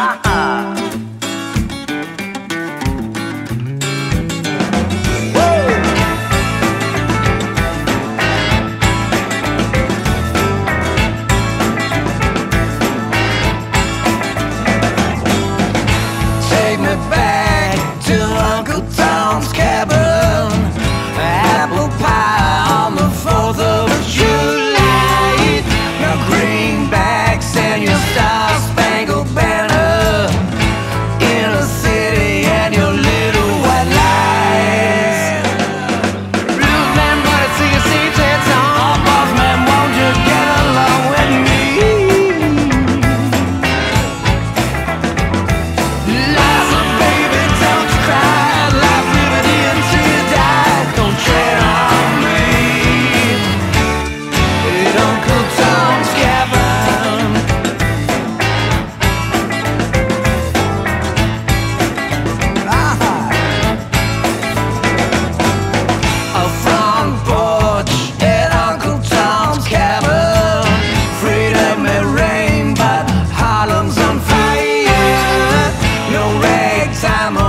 ah, time